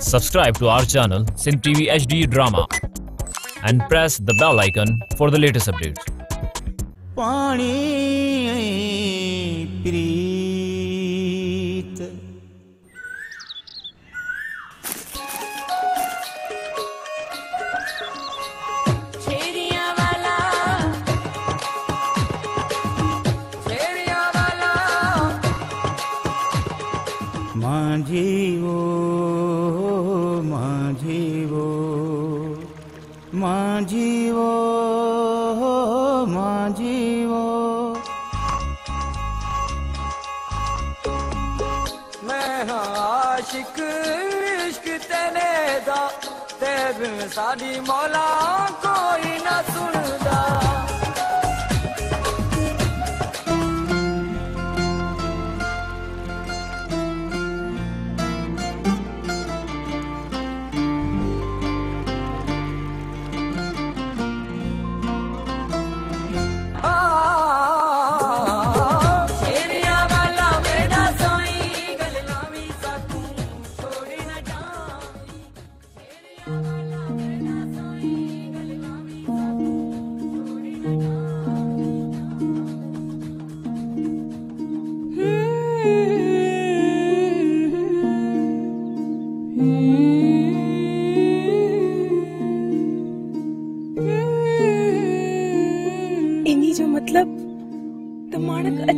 Subscribe to our channel, Sin TV HD Drama, and press the bell icon for the latest updates. ਆਸ਼ਿਕ ਇਸ਼ਕ ਤਨੇ ਦਾ। ਤੇ ਬਿਨ ਸਾਡੀ ਮੌਲਾ ਕੋਈ ਨਾ ਸੁਣਦਾ।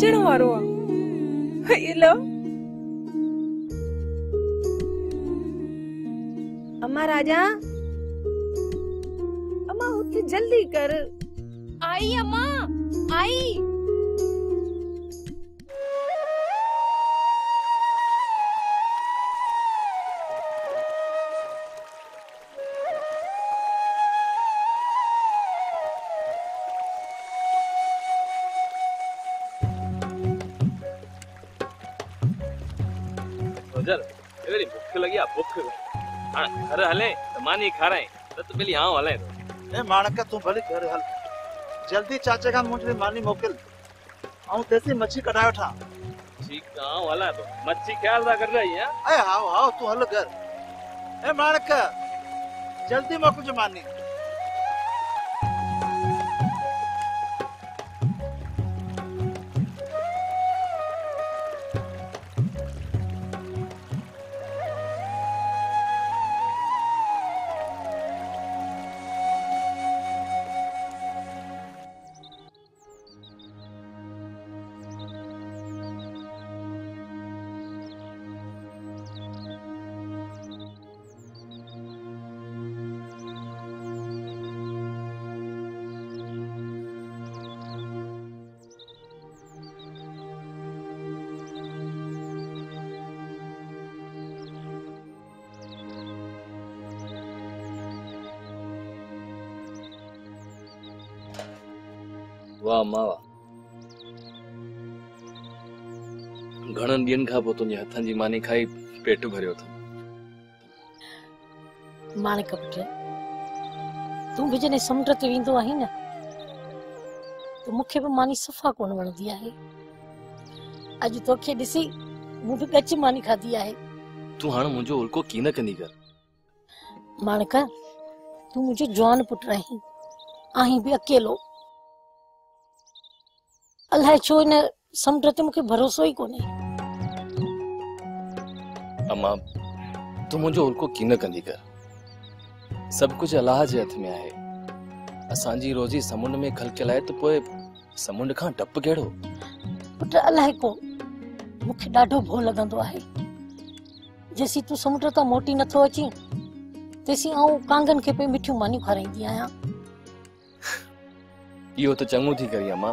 வெச்சணும் வருவோம் இல்லோ அம்மா ராஜா रोजर एवरी भूख लगी आ भूख हाँ घर हले त मानी खाराए। त त पेली हाँ हले। ए माणक तूं भले घर हल। जल्दी चाचे खां मुंहिंजी मानी मोकिल। ऐं तेसी मच्छी कढाए वठां ठीक हाँ हला तो। मच्छी ख्याल दा कर रही है ए हाओ हाओ तूं हल घर। ए माणक जल्दी मोकिलिजो मानी वाह माँ वाह घणनि ॾींहंनि खां पोइ तुंहिंजे हथनि जी मानी खाई पेट भरियो अथमि माणिक पुट तूं बि जॾहिं समुंड ते वेंदो आहीं न त मूंखे बि मानी सफ़ा कोन वणंदी आहे। अॼु तोखे ॾिसी मूं बि गच मानी खाधी आहे। तूं हाणे मुंहिंजो उल्को की न कंदी कर? माणिक तूं मुंहिंजो जवान पुटु आहीं आहीं बि अकेलो। हिन समुंड ते मूंखे भरोसो ई कोन्हे अम्मा तूं मुंहिंजो उल्को की कंदी कर। सभु कुझु अलाह जे हथ में आहे असांजी रोज़ी समुंड में खलकियल आहे त पोइ समुंड खां डपु कहिड़ो पुट अलाए को मूंखे ॾाढो भो लॻंदो आहे। जेसीं तूं समुंड तां मोटी नथो अची तेसीं आऊँ कांगनि खे पई मिठियूं मानियूं खाराईंदी आहियाँ। इहो त चङो थी करी अम्मा।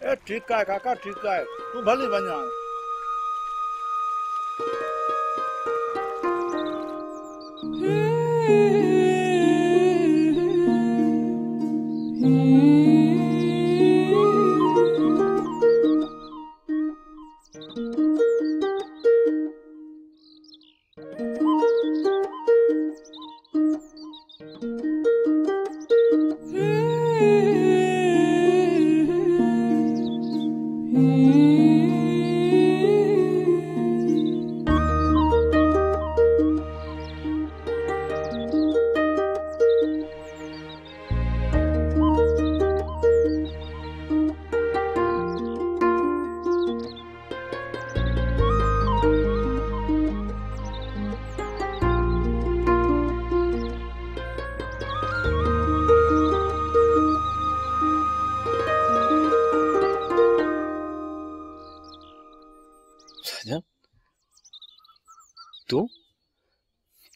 ए ठीकु है काका ठीक है तू भली बन जा राजा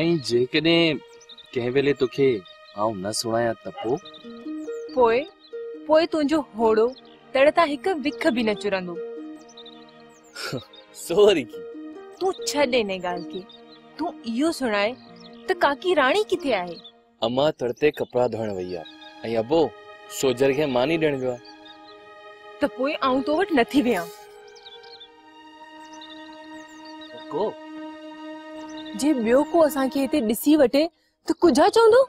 ऐं जेकॾहिं कंहिं वेले तोखे आउं न सुणायां त पोइ? पोइ पोइ तुंहिंजो होड़ो तड़ तां हिकु विख बि न चुरंदो। सोरी की। तूं छॾ हिन ॻाल्हि खे। तूं इहो सुणाए त काकी राणी किथे आहे? अम्मा तड़ते कपिड़ा धोइण वई आहे ऐं अबो सोजर खे मानी ॾियण वियो आहे। त पोइ आऊँ तो वटि नथी वियाँ को जे ॿियो को असांखे हिते ॾिसी वठे त कुझा चवंदो?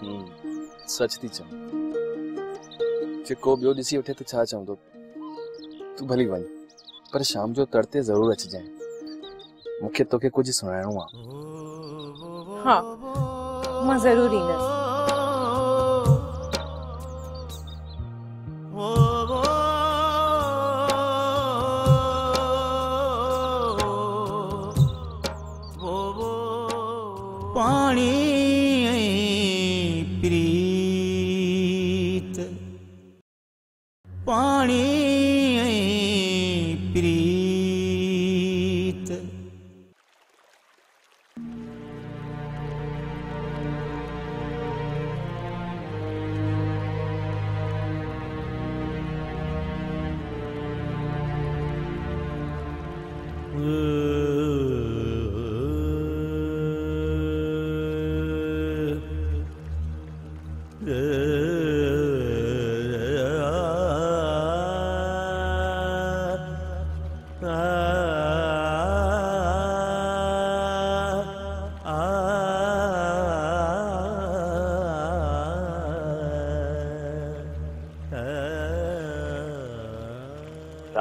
हम्म सच थी चवां। जेको ॿियो ॾिसी वठे त छा चवंदो? तूं भली वञ पर शाम जो तड़ते ज़रूरु अचिजांइ। मूंखे तोखे कुझु सुणाइणो आहे। हा माँ ज़रूरु ईंदसि। 你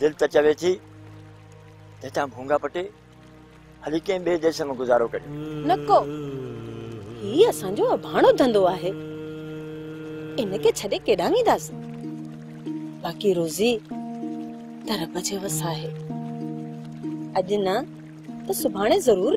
त चवे थी। त हितां भूँगा पटे हली कंहिं ॿिए देश में गुज़ारो करियो नको ही असांजो अभाणो धंधो आहे। इनखे छॾे केॾांहुं वेंदासीं बाक़ी रोज़ी तरब जे वस आहे। अॼु न, त सुभाणे ज़रूर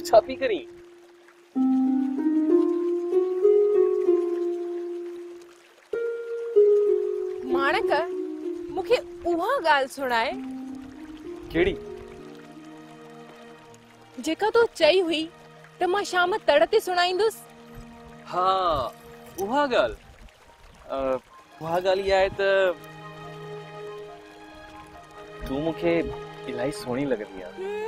ये छा करी। माणक मूंखे उहा ॻाल्हि सुणाए। कहिड़ी जेका तो चई हुई त माँ शाम तड़ ते सुणाईंदुसि उहा अ, उहा ॻाल्हि इहा आहे त तूं मूंखे इलाही सुहिणी लॻंदी आहे।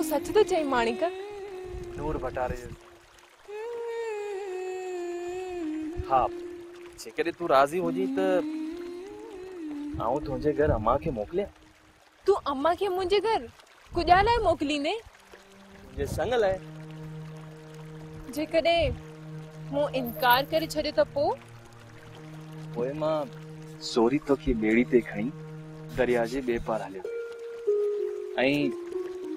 तूं सच थो चई माणिक नूर बटा भटारे हा जेकॾहिं तूं राज़ी हुजी त आऊँ तुंहिंजे घर अम्मा खे मोकिलियाँ तूं अम्मा खे मुंहिंजे घर कुॼा लाइ मोकिलींदे जे संग लाइ जेकॾहिं मूं इनकार करे छॾियो त पोइ पोइ माँ सोरी तोखे ॿेड़ी ते खणी दरिया जे ॿिए पार हलियो ऐं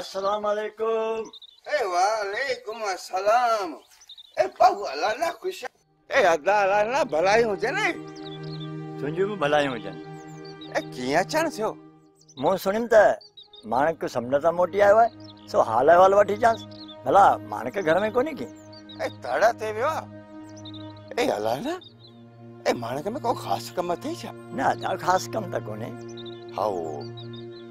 अस्सलाम वालेकुम ए वालेकुम अस्सलाम ए बाबू अल्लाह ना खुश ए अदा अल्लाह ना भलाई हुजे ने तुंहिंजियूं बि भलायूं हुजनि ए कीअं अचण थियो मूं सुणियमि त माणक समुंड तां मोटी आयो आहे सो हाल अहिवाल वठी अचांसि भला माणक घर में कोन्हे की ए तड़ ते वियो आहे ए अल्लाह ना ए माणक में को ख़ासि कम अथई छा न अञा ख़ासि कमु त कोन्हे हाओ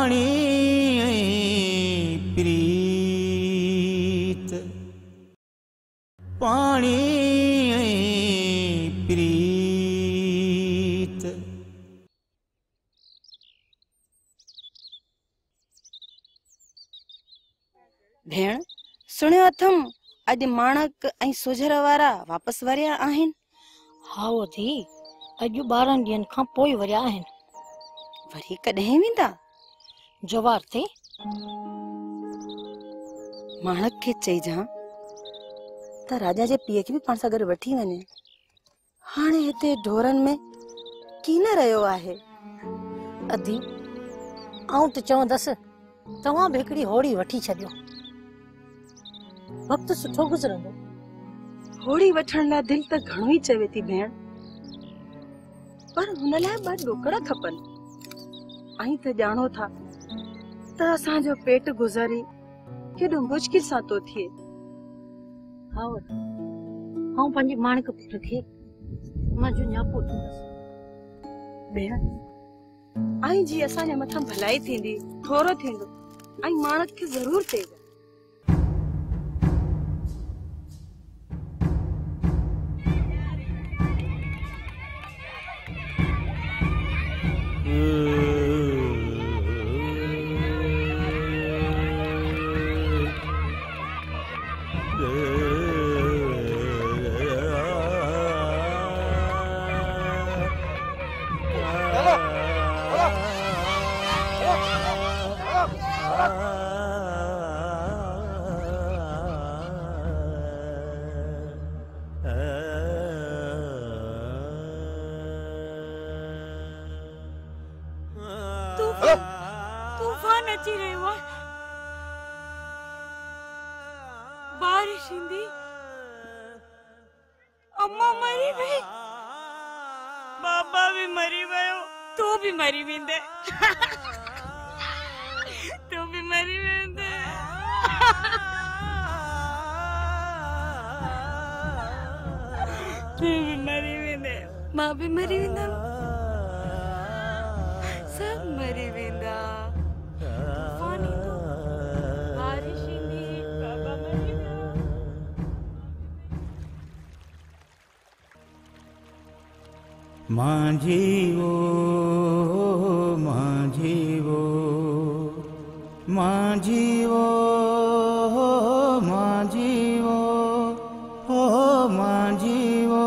पाणी प्रीत। पाणी प्रीत। भेण सुणियो अथम अॼु माणक ऐं सुझर वारा वापसि वरिया आहिनि? हा वो थी अॼु ॿारहं ॾींहंनि खां पोइ वरिया आहिनि। वरी कॾहिं वेंदा? जवार ते माणक खे चइजां त राजा जे पीउ खे बि पाण सां गॾु वठी वञे। हाणे हिते ढोरनि में की न रहियो आहे। अधी आऊँ त चवंदसि तव्हां बि हिकिड़ी होड़ी वठी छॾियो। वक़्तु सुठो गुज़रंदो। होड़ी वठण लाइ दिलि त घणो ई चवे थी भेण। पर हुन लाइ ॿ ॾोकड़ा खपनि। ऐं त ॼाणो था त पेट गुज़ारी केॾो मुश्किल सां थो थिए हा वठी आऊँ पंहिंजे माणिक पुट खे जो न्यापो ॾींदसि भेण ऐं जी असांजे मथां भलाई थींदी थोरो थींदो ऐं माणक खे ज़रूर चइजो तूं बि मरी वेंदे तूं बि मरी वेंदे तूं बि मरी वेंदे मां बि मरी वेंदमि सब मरी वेंदा तूफान ईंदो बारिश माझी वो माझी वो ओ माझी वो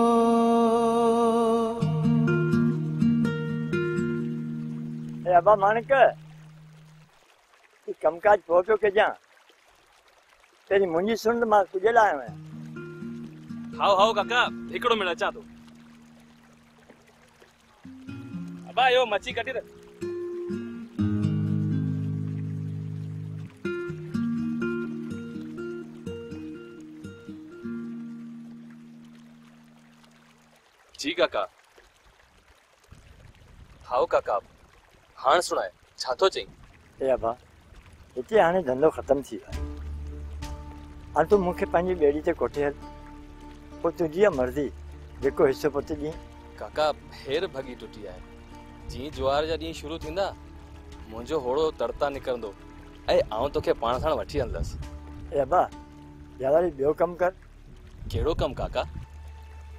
ए अबा माणिक ई कमकाज पोइ पियो कजां तेरी मुंहिंजी सुंड माँ कुझल आयो आहियाँ हाओ हाओ काका हिकिड़ो मिनट अचां थो अबा इहो मच्छी कटी रख। जी काका हाओ काका हाण सुणाए छा थो चई ए अबा हिते हाणे धंधो ख़तमु थी वियो आहे हाणे तूं मूंखे पंहिंजी ॿेड़ी ते कोठे हल? पोइ तुंहिंजी मर्ज़ी जेको हिसो पुटु ॾींहुं। काका फेर भॻी टुटी आहे। जीअं ज्वार जा ॾींहं शुरू थींदा मुंहिंजो होड़ो तड़ता निकिरंदो। ऐं आउं तोखे पाण साण वठी हलंदसि। ए अबा या वरी ॿियो कमु कर। कहिड़ो कमु काका?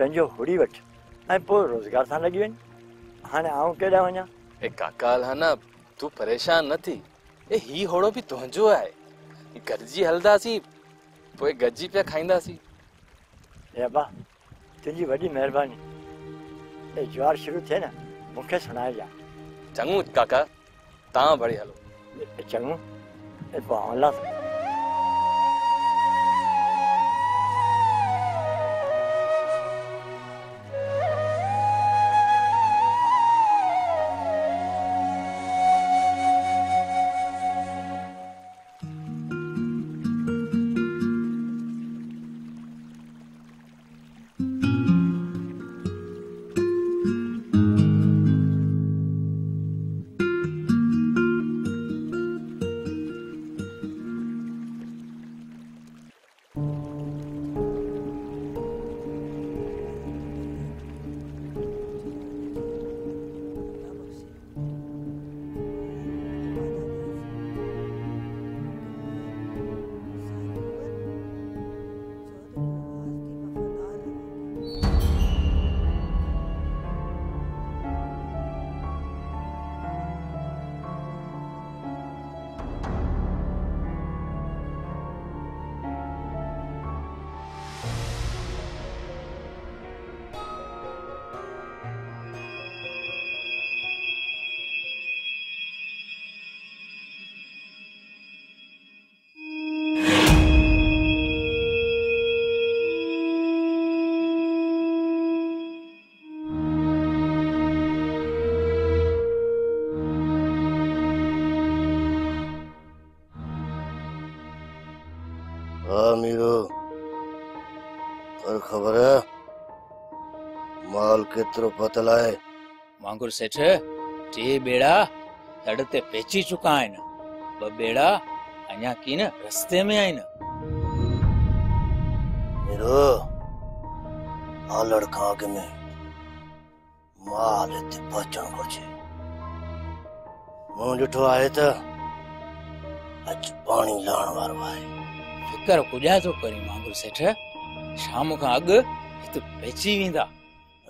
पंहिंजो हुड़ी वठि ऐं पोइ रोज़गार सां लॻी वञ हाणे आउं केॾां वञा ए काका हला तूं परेशान न थी ए ही होड़ो बि तुंहिंजो आहे गॾिजी हलंदासीं पोइ गॾिजी पिया खाईंदासीं ए अबा तुंहिंजी वॾी महिरबानी ए ज्वार शुरू थिए न मूंखे सुणाइजां चङो काका तव्हां भड़ी हलो चङो ए पोइ माल केतिरो पतल आहे वांगुरु सेठ टे बेड़ा तड़ ते पहुची चुका आहिनि ॿ बेड़ा अञा की न रस्ते में आहिनि मीरो आलड़ खां अॻु में माल हिते पहुचणु घुरिजे मूं ॾिठो आहे त अॼु पाणी लहण वारो आहे। फिकर पुॼा थो करी वांगुरु सेठ। शाम खां अॻु हिते पहुची वेंदा।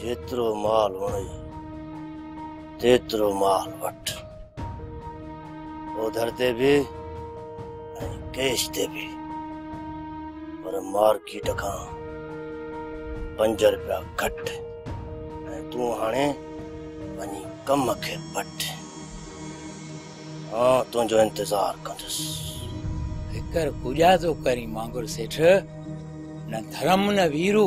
जेतिरो माल वणे तेतिरो माल वठ ओधर ते बि ऐं कैश ते पर मार्केट खां पंज रुपया घटि। ऐं तूं हाणे वञी कम खे वठ हा तुंहिंजो इंतज़ार कंदुसि। फिकर पुॼा थो करी वांगुरु सेठ। न धर्म, न वीरू।